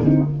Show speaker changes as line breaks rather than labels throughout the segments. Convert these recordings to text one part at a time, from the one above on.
Thank mm -hmm. you.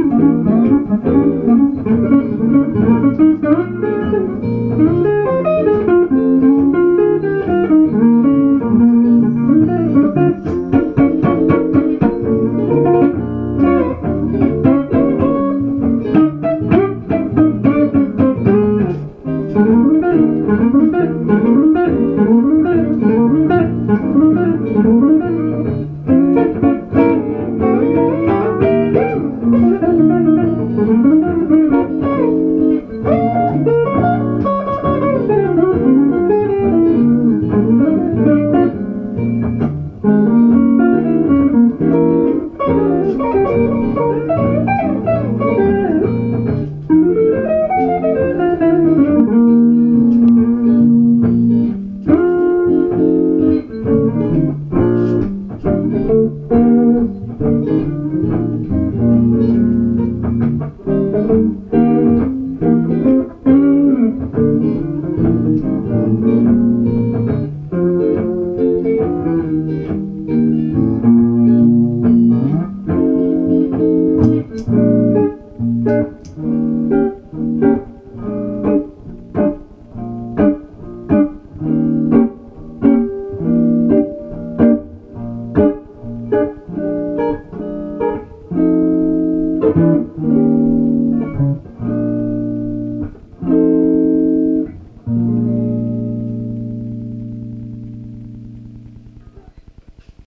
Música